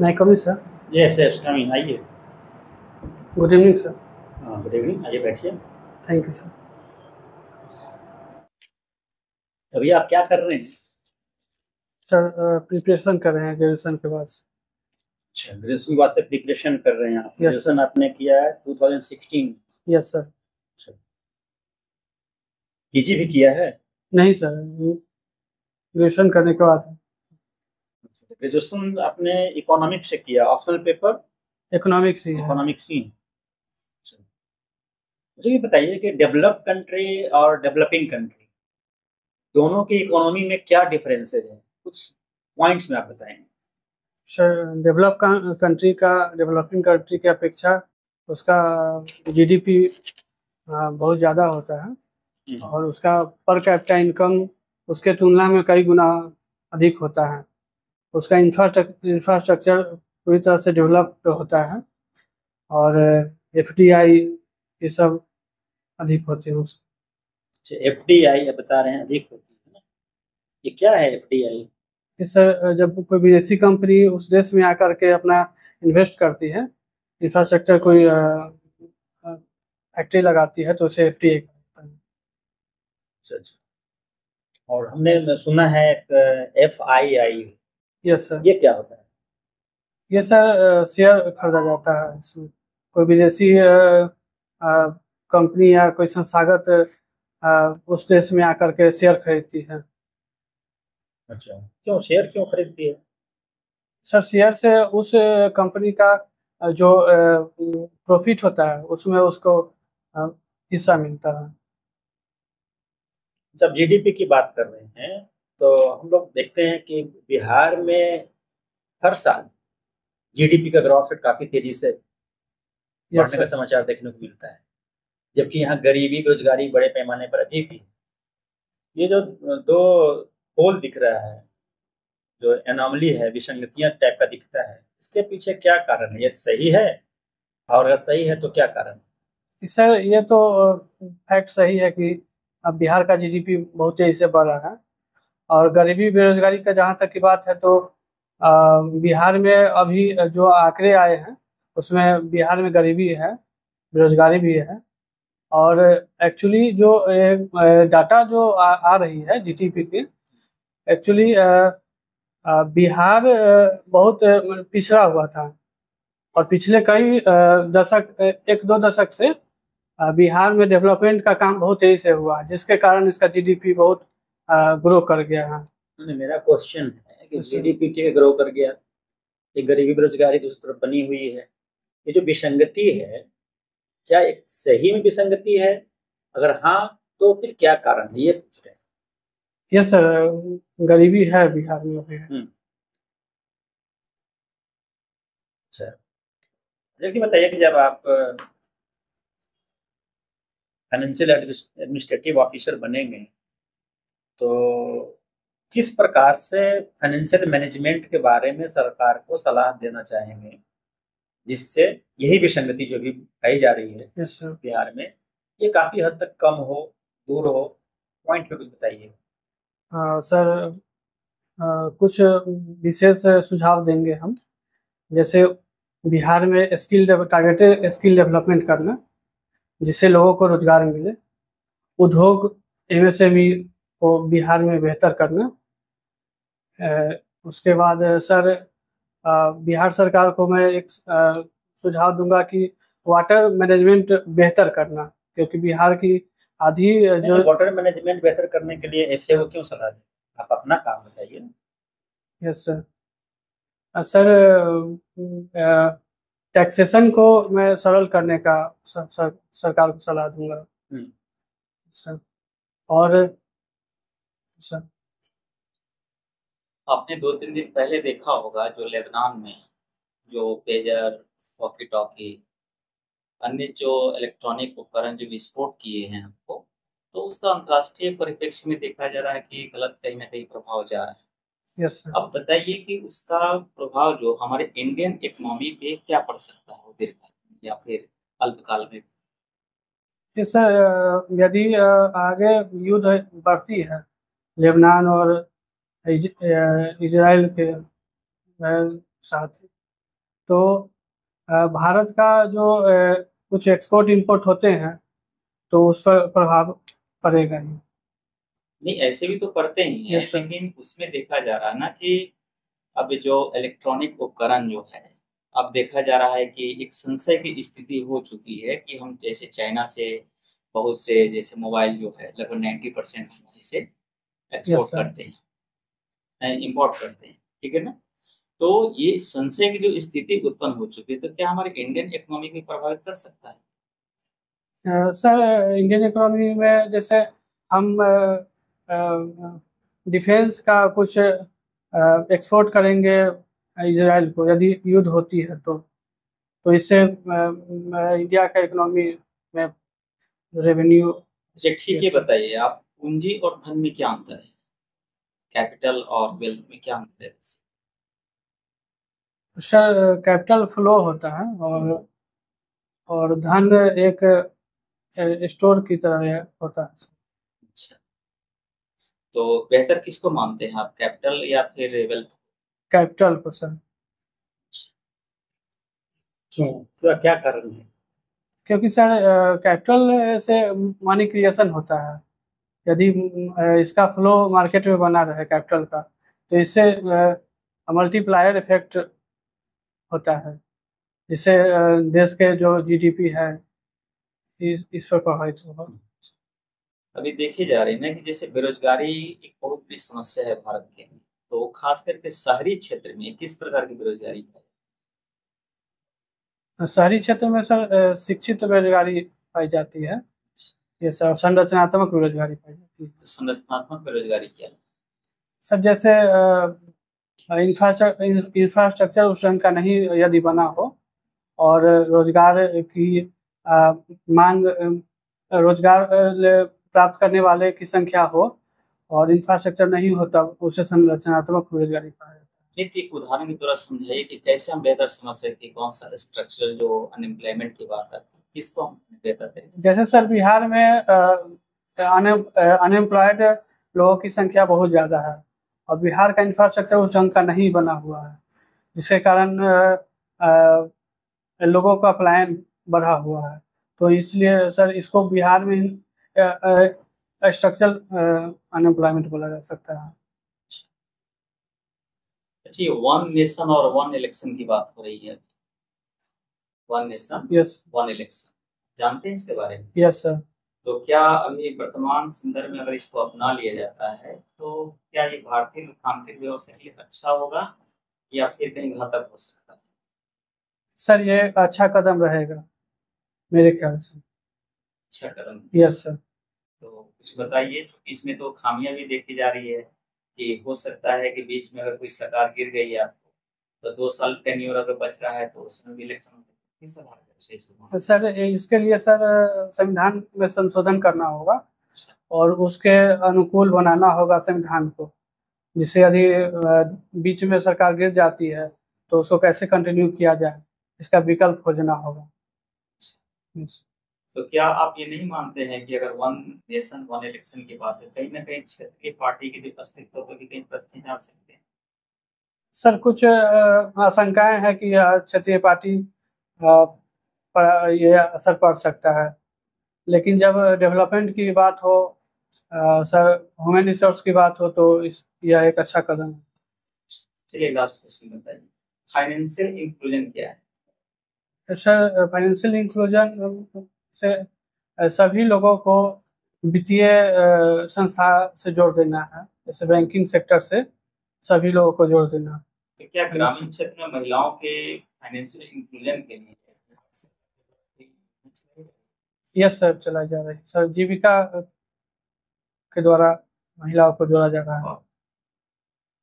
May I sir? Yes yes coming आइए। Good evening, sir. हाँ good evening आइए बैठिए। Thank you, sir. अभी आप क्या कर रहे हैं? सर प्रिपरेशन कर रहे हैं ग्रेजुएशन के बाद। अच्छा ग्रेजुएशन के बाद से प्रिपरेशन कर रहे हैं आप। ग्रेजुएशन Yes, आपने किया है 2016 यस सर पीजी भी किया है? नहीं सर ग्रेजुएशन करने के बाद। ग्रेजुएशन आपने इकोनॉमिक्स से किया ऑप्शनल पेपर इकोनॉमिक्स ही है। इकोनॉमिक्स ही। अच्छा। मुझे ये बताइए कि डेवलप कंट्री और डेवलपिंग कंट्री दोनों की इकोनॉमी में क्या डिफरेंसेस हैं? कुछ पॉइंट्स में आप बताएँगे। सर डेवलप कंट्री का डेवलपिंग कंट्री की अपेक्षा उसका जीडीपी बहुत ज़्यादा होता है। और उसका पर कैपिटा इनकम उसके तुलना में कई गुना अधिक होता है। उसका इंफ्रास्ट्रक्चर इंफ्रास्ट्रक्चर पूरी तरह से डेवलप होता है और एफ़ ये सब अधिक होते हैं एफ़ डी आई बता रहे हैं अधिक होती है ना? ये क्या है एफ़ डी आई इस जब कोई विदेशी कंपनी उस देश में आकर के अपना इन्वेस्ट करती है इंफ्रास्ट्रक्चर कोई फैक्ट्री लगाती है तो उसे एफ़ डी आई अच्छा अच्छा। और हमने सुना है F I I yes sir ये क्या होता है? ये सर शेयर खरीदा जाता है इसमें। कोई विदेशी कंपनी या कोई संस्थागत उस देश में आकर के शेयर खरीदती है। अच्छा। क्यों? शेयर क्यों खरीदती है? सर शेयर से उस कंपनी का जो प्रॉफिट होता है उसमें उसको हिस्सा मिलता है। जब जीडीपी की बात कर रहे हैं तो हम लोग देखते हैं कि बिहार में हर साल जीडीपी का ग्रोथ रेट काफ़ी तेज़ी से बढ़ने का समाचार देखने को मिलता है। जबकि यहाँ गरीबी बेरोजगारी बड़े पैमाने पर अभी भी। ये जो दो होल दिख रहा है जो एनॉमली है विसंगतियाँ टाइप का दिखता है इसके पीछे क्या कारण है? ये सही है? और अगर सही है तो क्या कारण है? सर ये तो फैक्ट सही है कि अब बिहार का जीडीपी बहुत तेज़ी से बढ़ रहा है। और गरीबी बेरोजगारी का जहाँ तक की बात है तो बिहार में अभी जो आंकड़े आए हैं उसमें बिहार में गरीबी है बेरोजगारी भी है और एक्चुअली जो डाटा जो आ, आ रही है जीटीपी की एक्चुअली बिहार बहुत पिछड़ा हुआ था और पिछले कई दशक एक दो दशक से बिहार में डेवलपमेंट का काम बहुत तेज़ी से हुआ जिसके कारण इसका जीडीपी बहुत ग्रो कर गया है। मेरा क्वेश्चन है कि जीडीपी ठीक ग्रो कर गया ये गरीबी बेरोजगारी दूसरी तरफ़ बनी हुई है ये जो विसंगति है क्या एक सही में विसंगति है? अगर हाँ तो फिर क्या कारण है ये पूछ रहे हैं। यस सर गरीबी है बिहार में भी अच्छा। देखिए बताइए कि जब आप फाइनेंशियल एडमिनिस्ट्रेटिव ऑफिसर बनेंगे तो किस प्रकार से फाइनेंशियल मैनेजमेंट के बारे में सरकार को सलाह देना चाहेंगे? जिससे यही विसंगति जो भी पाई जा रही है yes, बिहार में ये काफ़ी हद तक कम हो दूर हो? पॉइंट पे कुछ बताइए। सर आ, कुछ विशेष सुझाव देंगे हम। जैसे बिहार में स्किल टारगेटेड स्किल डेवलपमेंट करना जिससे लोगों को रोज़गार मिले। उद्योग एमएसएमई को बिहार में बेहतर करना। उसके बाद सर बिहार सरकार को मैं एक सुझाव दूँगा कि वाटर मैनेजमेंट बेहतर करना क्योंकि बिहार की आधी जो वाटर मैनेजमेंट बेहतर करने के लिए ऐसे हो क्यों सलाह दें? आप अपना काम बताइए। ना यस सर सर टैक्सेशन को मैं सरल करने का सर, सर, सरकार को सलाह दूँगा। सर और सर आपने दो तीन दिन पहले देखा होगा जो लेबनान में जो पेजर वॉकी टॉकी अन्य जो इलेक्ट्रॉनिक उपकरण जो विस्फोट किए हैं हमको तो उसका अंतर्राष्ट्रीय परिप्रेक्ष्य में देखा जा रहा है कि गलत कहीं ना कहीं प्रभाव जा रहा है। यस सर अब बताइए कि उसका प्रभाव जो हमारे इंडियन इकोनॉमी पे क्या पड़ सकता है दीर्घकाल या फिर अल्पकाल में? सर यदि आगे युद्ध बढ़ती है लेबनान और इजराइल के साथ। तो भारत का जो कुछ एक्सपोर्ट इंपोर्ट होते हैं तो उस पर प्रभाव पड़ेगा ही। नहीं ऐसे भी तो पड़ते ही हैं लेकिन उसमें देखा जा रहा है ना कि अब जो इलेक्ट्रॉनिक उपकरण जो है अब देखा जा रहा है कि एक संशय की स्थिति हो चुकी है कि हम जैसे चाइना से बहुत से जैसे मोबाइल जो है लगभग नाइन्टी परसेंट हम से एक्सपोर्ट करते हैं। इम्पोर्ट करते हैं ठीक है ना? तो ये संशय की जो स्थिति उत्पन्न हो चुकी है तो क्या हमारे इंडियन इकोनॉमी को प्रभावित कर सकता है? सर इंडियन इकोनॉमी में जैसे हम डिफेंस का कुछ एक्सपोर्ट करेंगे इसराइल को यदि युद्ध होती है तो। तो इससे इंडिया का इकोनॉमी में रेवेन्यू अच्छा ठीक है बताइए आप। पूंजी और धन में क्या अंतर है? कैपिटल और वेल्थ में क्या अंतर है? सर कैपिटल फ्लो होता है और और धन एक स्टोर की तरह होता है। अच्छा। तो बेहतर किसको मानते हैं आप कैपिटल या फिर वेल्थ कैपिटल को सर। क्यों तो क्या कारण है? क्योंकि सर कैपिटल से मनी क्रिएशन होता है। यदि इसका फ्लो मार्केट में बना रहे कैपिटल का तो इससे मल्टीप्लायर इफ़ेक्ट होता है। जिससे देश के जो जीडीपी है इस इस पर प्रभावित होगा। अभी देखी जा रही है ना कि जैसे बेरोजगारी एक बहुत बड़ी समस्या है भारत के तो खास करके शहरी क्षेत्र में किस प्रकार की बेरोजगारी है शहरी क्षेत्र में सर शिक्षित बेरोजगारी पाई जाती है। ये सर संरचनात्मक बेरोजगारी पाई जाती है। तो संरचनात्मक बेरोजगारी क्या? है सर जैसे इंफ्रास्ट्रक्चर उस रंग का नहीं यदि बना हो और रोज़गार की आ, मांग रोज़गार प्राप्त करने वाले की संख्या हो और इंफ्रास्ट्रक्चर नहीं होता उसे संरचनात्मक बेरोजगारी कहा जाता है। एक उदाहरण की तरह समझाइए कि कैसे हम बेहतर समझ सकते कौन सा स्ट्रक्चर जो अनएम्प्लॉयमेंट की बात करते हैं। किसको हम तरीके जैसे सर बिहार में अनएम्प्लॉयड लोगों की संख्या बहुत ज़्यादा है और बिहार का इंफ्रास्ट्रक्चर उस ढंग का नहीं बना हुआ है जिसके कारण लोगों का प्लान बढ़ा हुआ है। तो इसलिए सर इसको बिहार में स्ट्रक्चरल अनएम्प्लॉयमेंट बोला जा सकता है। अच्छा वन नेशन और वन इलेक्शन की बात हो रही है। One nation yes one election जानते हैं इसके बारे में? यस सर तो क्या अभी वर्तमान संदर्भ में अगर इसको अपना लिया जाता है तो क्या ये भारतीय लोकतांत्रिक व्यवस्था के लिए अच्छा होगा या फिर कहीं घातक हो सकता है? सर ये अच्छा कदम रहेगा मेरे ख्याल से। अच्छा कदम? यस सर तो कुछ बताइए इसमें तो खामियाँ भी देखी जा रही है कि हो सकता है कि बीच में अगर कोई सरकार गिर गई है आपको तो दो साल टेन्योर अगर बच रहा है तो उसमें भी इलेक्शन सर इसके लिए सर संविधान में संशोधन करना होगा। और उसके अनुकूल बनाना होगा संविधान को जिससे यदि बीच में सरकार गिर जाती है तो उसको कैसे कंटिन्यू किया जाए इसका विकल्प खोजना होगा। तो क्या आप ये नहीं मानते हैं कि अगर वन नेशन वन इलेक्शन की बात है कहीं ना कहीं क्षेत्र की पार्टी के अस्तित्व पर भी कहीं प्रश्न डाल सकते हैं सर कुछ आशंकाएँ हैं कि क्षेत्रीय पार्टी पर ये असर पड़ सकता है। लेकिन जब डेवलपमेंट की बात हो सर ह्यूमन रिसोर्स की बात हो तो इस यह एक अच्छा कदम है। चलिए लास्ट क्वेश्चन बताइए। फाइनेंशियल इंक्लूजन क्या है? सर फाइनेंशियल इंक्लूजन से सभी लोगों को वित्तीय संस्था से जोड़ देना है। जैसे बैंकिंग सेक्टर से सभी लोगों को जोड़ देना। तो क्या ग्रामीण क्षेत्र में महिलाओं के फाइनेंशियल इंक्लूजन के लिए? यस सर चला जा रहा है। सर जीविका के द्वारा महिलाओं को जोड़ा जा रहा है।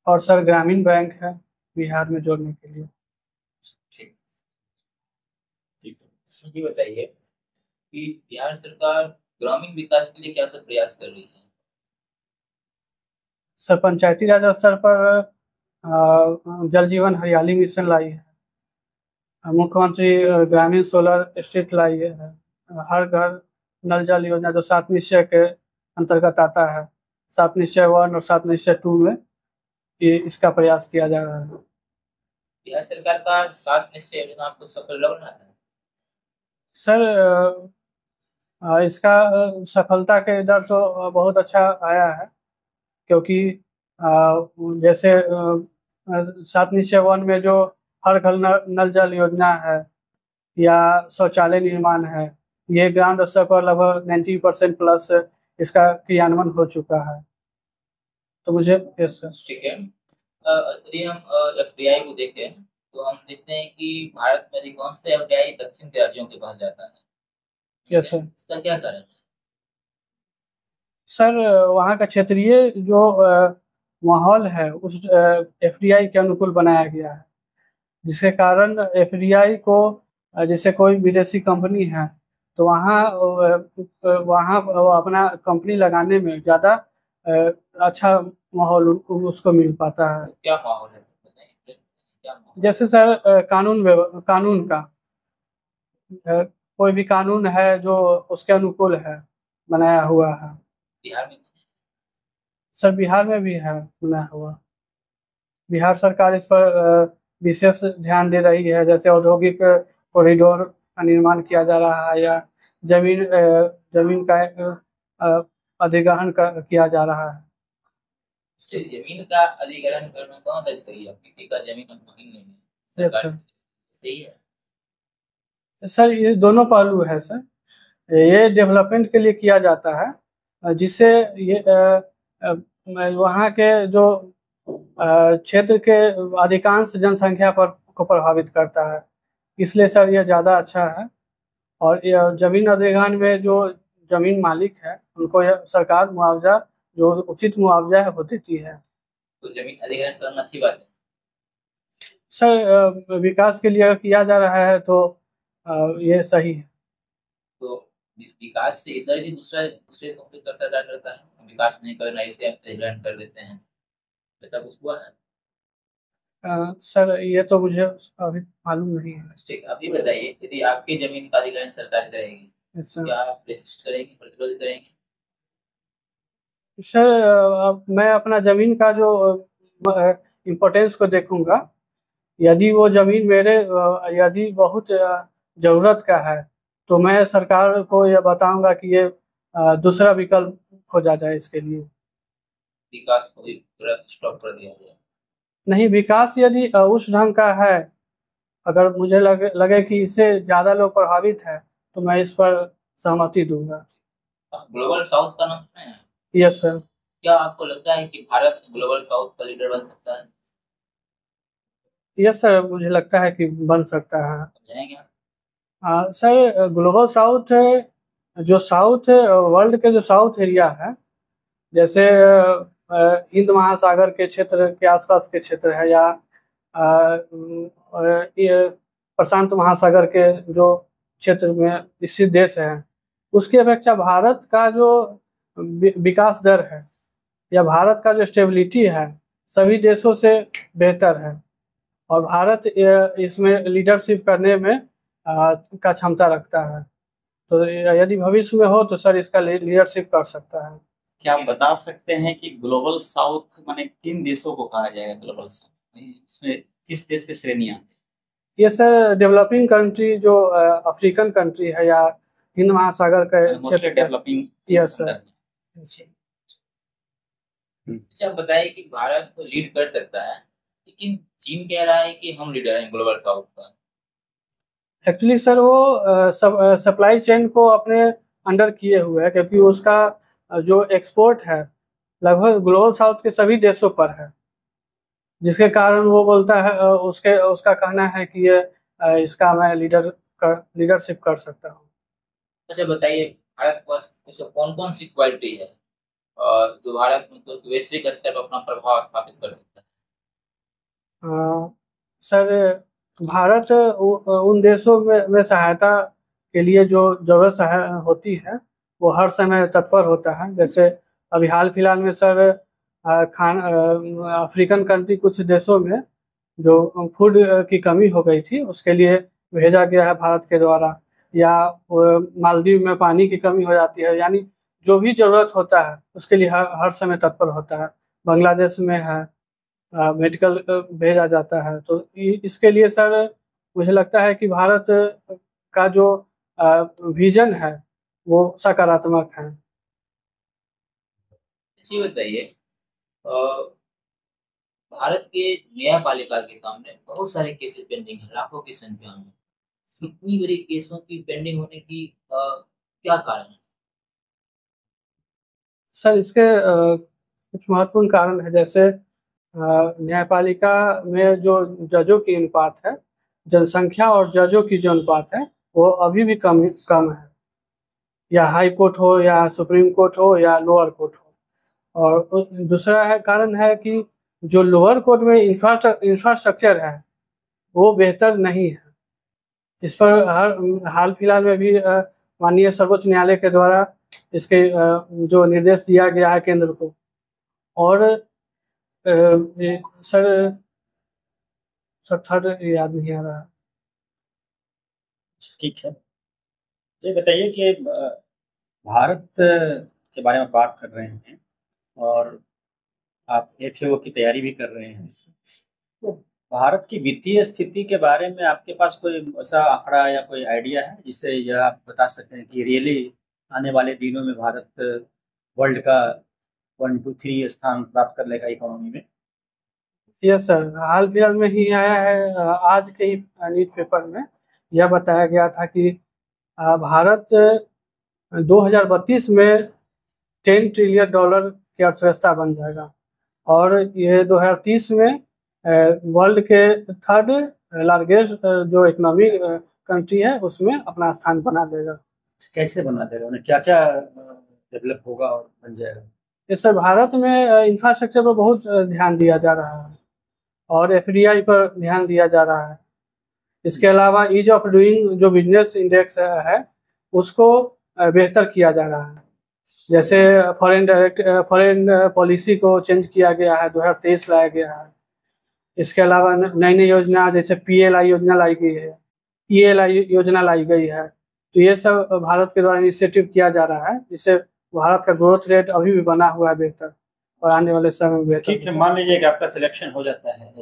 और सर ग्रामीण बैंक है बिहार में जोड़ने के लिए। ठीक। ठीक। बताइए कि बिहार सरकार ग्रामीण विकास के लिए क्या सब प्रयास कर रही है? सर पंचायती राज स्तर पर जल जीवन हरियाली मिशन लाई है। मुख्यमंत्री ग्रामीण सोलर स्ट्रीट लाई है। हर घर नल जल योजना जो सात निश्चय के अंतर्गत आता है सात निश्चय वन और सात निश्चय टू में ये इसका प्रयास किया जा रहा है। बिहार सरकार का सात निश्चय योजना आपको सफल लग रहा है? सर इसका सफलता के इधर तो बहुत अच्छा आया है क्योंकि जैसे सात निश्चय वन में जो हर घर नल जल योजना है या शौचालय निर्माण है। ये ग्राम स्तर पर लगभग नाइन्टी परसेंट प्लस इसका क्रियान्वयन हो चुका है। तो मुझे यस सर ठीक है। यदि हम एफ़ को देखें तो हम देखते हैं कि भारत में अधिकांश एफ़ दक्षिण के राज्यों के पास जाता है। यस सर इसका क्या कारण है? सर वहाँ का क्षेत्रीय जो माहौल है उस एफ़ के अनुकूल बनाया गया है। जिसके कारण एफ़ को जैसे कोई विदेशी कंपनी है तो वहाँ वहाँ अपना कंपनी लगाने में ज़्यादा अच्छा माहौल उसको मिल पाता है। क्या माहौल है? जैसे सर कानून कानून का कोई भी कानून है जो उसके अनुकूल है बनाया हुआ है। बिहार में? सर बिहार में भी है बनाया हुआ। बिहार सरकार इस पर विशेष ध्यान दे रही है जैसे औद्योगिक कॉरिडोर का निर्माण किया जा रहा है या ज़मीन ज़मीन का अधिग्रहण किया जा रहा है। ज़मीन का अधिग्रहण करना कहाँ तक सही है? किसी का ज़मीन नहीं सही है। सर ये दोनों पहलू है सर। ये डेवलपमेंट के लिए किया जाता है जिससे ये वहाँ के जो क्षेत्र के अधिकांश जनसंख्या पर को प्रभावित करता है। इसलिए सर यह ज़्यादा अच्छा है और ज़मीन अधिग्रहण में जो ज़मीन मालिक है उनको यह सरकार मुआवजा जो उचित मुआवजा है वो देती है। तो ज़मीन अधिग्रहण करना अच्छी बात है। सर विकास के लिए किया जा रहा है तो ये सही है। तो विकास से इधर भी दूसरा दूसरे कंपनी का सरकार करता है विकास नहीं करना इसे अधिग्रहण कर देते हैं। ऐसा कुछ हुआ है आ, सर ये तो मुझे अभी मालूम नहीं है। ठीक अभी बताइए यदि आपकी ज़मीन का अधिग्रहण सरकार करेगी तो क्या आप रेसिस्ट करेंगे प्रतिरोध करेंगे? सर मैं अपना ज़मीन का जो इम्पोर्टेंस को देखूँगा। यदि वो ज़मीन मेरे यदि बहुत ज़रूरत का है तो मैं सरकार को यह बताऊँगा कि ये दूसरा विकल्प खोजा जाए इसके लिए। विकास को स्टॉप कर दिया जाए नहीं विकास यदि उस ढंग का है अगर मुझे लगे लगे कि इससे ज़्यादा लोग प्रभावित है तो मैं इस पर सहमति दूँगा। ग्लोबल साउथ का नाम है? यस सर क्या आपको लगता है कि भारत ग्लोबल साउथ का लीडर बन सकता है? यस सर मुझे लगता है कि बन सकता है। आ, सर ग्लोबल साउथ जो साउथ वर्ल्ड के जो साउथ एरिया है जैसे हिंद महासागर के क्षेत्र के आसपास के क्षेत्र है या प्रशांत महासागर के जो क्षेत्र में स्थित देश है, उसकी अपेक्षा भारत का जो विकास दर है या भारत का जो स्टेबिलिटी है, सभी देशों से बेहतर है। और भारत इसमें लीडरशिप करने में का क्षमता रखता है। तो यदि भविष्य में हो तो सर इसका लीडरशिप कर सकता है। क्या आप बता सकते हैं कि ग्लोबल साउथ माने किन देशों को कहा जाएगा ग्लोबल साउथ? इसमें किस देश की श्रेणियाँ ये सर डेवलपिंग कंट्री जो अफ्रीकन कंट्री है या हिंद महासागर का क्षेत्र डेवलपिंग यस सर। अच्छा बताइए कि भारत को लीड कर सकता है लेकिन चीन कह रहा है कि हम लीडर हैं ग्लोबल साउथ का। एक्चुअली सर वो सप्लाई चेन को अपने अंडर किए हुए है क्योंकि उसका जो एक्सपोर्ट है लगभग ग्लोबल साउथ के सभी देशों पर है। जिसके कारण वो बोलता है उसके उसका कहना है कि ये इसका मैं लीडर कर लीडरशिप कर सकता हूँ। अच्छा बताइए भारत के कौन कौन सी क्वालिटी है? और जो भारत मतलब वैश्विक स्तर पर अपना प्रभाव स्थापित कर सकता है? सर भारत उन देशों में, में सहायता के लिए जो ज़रूरत होती है वो हर समय तत्पर होता है। जैसे अभी हाल फ़िलहाल में सर खान अफ्रीकन कंट्री कुछ देशों में जो फ़ूड की कमी हो गई थी उसके लिए भेजा गया है भारत के द्वारा। या मालदीव में पानी की कमी हो जाती है यानी जो भी ज़रूरत होता है उसके लिए हर, हर समय तत्पर होता है। बांग्लादेश में है मेडिकल भेजा जाता है। तो इसके लिए सर मुझे लगता है कि भारत का जो विजन है वो सकारात्मक है। जी बताइए भारत के न्यायपालिका के सामने बहुत सारे केसेस पेंडिंग है लाखों की संख्या में। इतनी बड़ी केसों की पेंडिंग होने की आ, क्या कारण है? सर इसके आ, कुछ महत्वपूर्ण कारण है। जैसे न्यायपालिका में जो जजों की अनुपात है जनसंख्या और जजों की जो अनुपात है वो अभी भी कम कम है। या हाई कोर्ट हो या सुप्रीम कोर्ट हो या लोअर कोर्ट हो। और दूसरा है, कारण है कि जो लोअर कोर्ट में इंफ्रास्ट्रक्चर है, वो बेहतर नहीं है। इस पर हर, हाल फ़िलहाल में भी माननीय सर्वोच्च न्यायालय के द्वारा इसके जो निर्देश दिया गया है केंद्र को। और सर सर, थर्ड याद नहीं आ रहा। ठीक है। ये बताइए कि भारत के बारे में बात कर रहे हैं और आप एफ़ की तैयारी भी कर रहे हैं तो भारत की वित्तीय स्थिति के बारे में आपके पास कोई ऐसा आंकड़ा या कोई आइडिया है जिससे यह आप बता सकते हैं कि रियली आने वाले दिनों में भारत वर्ल्ड का वन, टू, थ्री स्थान प्राप्त कर लेगा इकोनॉमी में? यस सर, हाल फ़िलहाल में ही आया है आज के ही न्यूज़ पेपर में यह बताया गया था कि भारत 2032 में 10 ट्रिलियन डॉलर की अर्थव्यवस्था बन जाएगा। और ये 2030 में वर्ल्ड के थर्ड लार्जेस्ट जो इकोनॉमी कंट्री है उसमें अपना स्थान बना देगा। कैसे बना देगा? उन्हें क्या क्या डेवलप होगा और बन जाएगा? ये सर भारत में इंफ्रास्ट्रक्चर पर बहुत ध्यान दिया जा रहा है। और एफ़ पर ध्यान दिया जा रहा है। इसके अलावा ईज ऑफ़ डूइंग जो बिज़नेस इंडेक्स है उसको बेहतर किया जा रहा है। जैसे फॉरेन डायरेक्ट फॉरेन पॉलिसी को चेंज किया गया है दो हज़ार तेईस लाया गया है। इसके अलावा नई नई योजना जैसे पी एल आई योजना लाई गई है ई एल आई योजना लाई गई है तो ये सब भारत के द्वारा इनिशिएटिव किया जा रहा है जिससे भारत का ग्रोथ रेट अभी भी बना हुआ है बेहतर और आने वाले समय में बेहतर ठीक है मान लीजिए कि आपका सिलेक्शन हो जाता है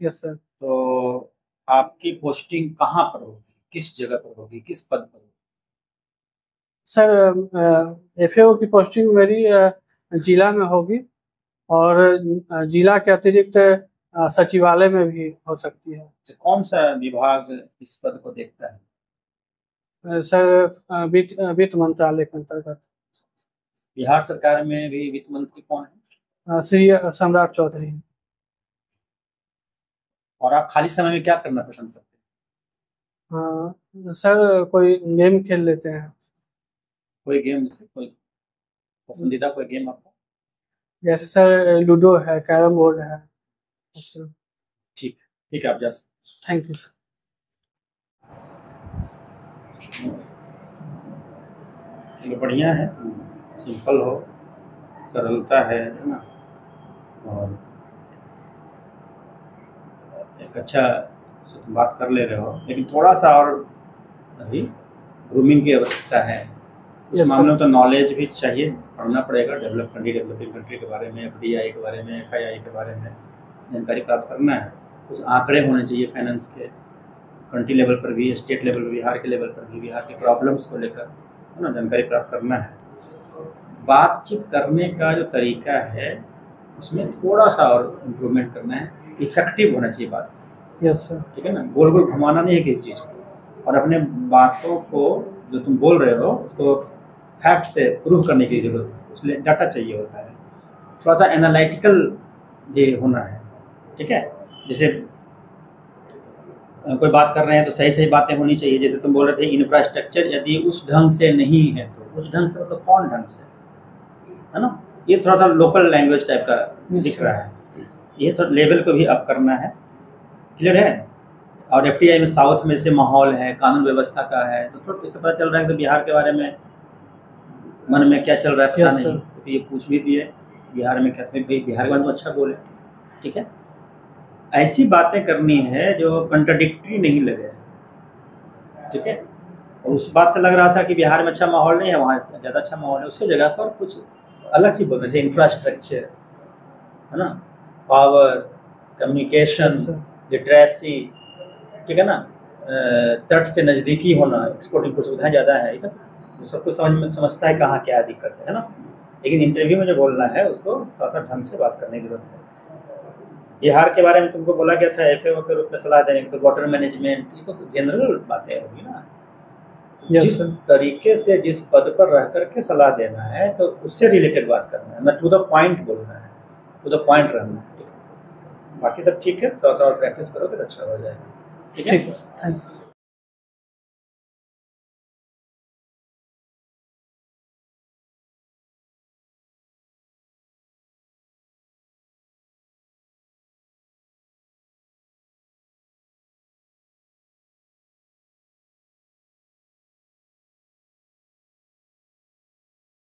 यस सर तो आपकी पोस्टिंग कहाँ पर होगी? किस जगह पर होगी? किस पद पर होगी? सर एफ़ की पोस्टिंग मेरी जिला में होगी और जिला के अतिरिक्त सचिवालय में भी हो सकती है। तो कौन सा विभाग इस पद को देखता है? सर वित्त वित्त मंत्रालय के अंतर्गत। बिहार सरकार में भी वित्त मंत्री कौन है? श्री सम्राट चौधरी और आप खाली समय में क्या करना पसंद करते हैं? हाँ सर कोई गेम खेल लेते हैं। कोई गेम कोई पसंदीदा कोई गेम आपको? जैसे सर लूडो है कैरम बोर्ड है ठीक ठीक है आप जा सकते थैंक यू ये बढ़िया है सिंपल हो सरलता है ना? और अच्छा से तुम बात कर ले रहे हो। लेकिन थोड़ा सा और अभी ग्रूमिंग की आवश्यकता है। उस मामले में तो नॉलेज भी चाहिए पढ़ना पड़ेगा डेवलप कंट्री डेवलपिंग कंट्री के बारे में एफ़ के बारे में एफ़ के बारे में जानकारी प्राप्त करना है। कुछ आंकड़े होने चाहिए फाइनेंस के कंट्री लेवल पर भी स्टेट लेवल पर बिहार के लेवल पर भी बिहार के प्रॉब्लम्स को लेकर है ना जानकारी प्राप्त करना है। बातचीत करने का जो तरीका है उसमें थोड़ा सा और इम्प्रूवमेंट करना है। इफ़ेक्टिव होना चाहिए बात यस सर ठीक है ना? गोल गोल घुमाना नहीं है किसी चीज़ को। और अपने बातों को जो तुम बोल रहे हो उसको फैक्ट से प्रूव करने की ज़रूरत है। उसलिए डाटा चाहिए होता है। थोड़ा सा एनालिटिकल भी होना है। ठीक है? जैसे कोई बात कर रहे हैं तो सही सही बातें होनी चाहिए। जैसे तुम बोल रहे थे इंफ्रास्ट्रक्चर यदि उस ढंग से नहीं है तो। उस ढंग से मतलब कौन ढंग से? है ना? ये थोड़ा सा लोकल लैंग्वेज टाइप का दिख रहा है। ये थोड़ा लेवल को भी अप करना है। क्लियर है? और एफ़ में साउथ में से माहौल है कानून व्यवस्था का है तो थोड़ा इससे पता चल रहा है कि बिहार के बारे में मन में क्या चल रहा है पता नहीं। तो ये पूछ भी दिए बिहार में कहते हैं बिहार के बारे में अच्छा बोले ठीक है? ऐसी बातें करनी है जो कंट्राडिक्टरी नहीं लगे ठीक है? उस बात से लग रहा था कि बिहार में अच्छा माहौल नहीं है वहाँ ज़्यादा अच्छा माहौल है उसकी जगह पर कुछ अलग चीज़ बोलना जैसे इंफ्रास्ट्रक्चर है ना? Power communication. लिटरेसी ठीक है ना? तट से नज़दीकी होना एक्सपोर्ट इम्पोर्ट सुविधाएँ ज़्यादा है ये सब वो सब कुछ समझ में समझता है कहाँ क्या दिक्कत है है ना? लेकिन इंटरव्यू में जो बोलना है उसको थोड़ा सा ढंग से बात करने की ज़रूरत है। बिहार के बारे में तुमको बोला गया था एफ़ के रूप में सलाह देने की तो वाटर मैनेजमेंट ये तो जनरल बातें होगी ना। Yes, जिस. तरीके से जिस पद पर रह करके सलाह देना है तो उससे रिलेटेड बात करना है। मैं टू द पॉइंट बोलना है टू द पॉइंट रहना है। बाकी सब ठीक है थोड़ा थोड़ा प्रैक्टिस करोगे तो अच्छा हो जाएगा। ठीक है? Thank you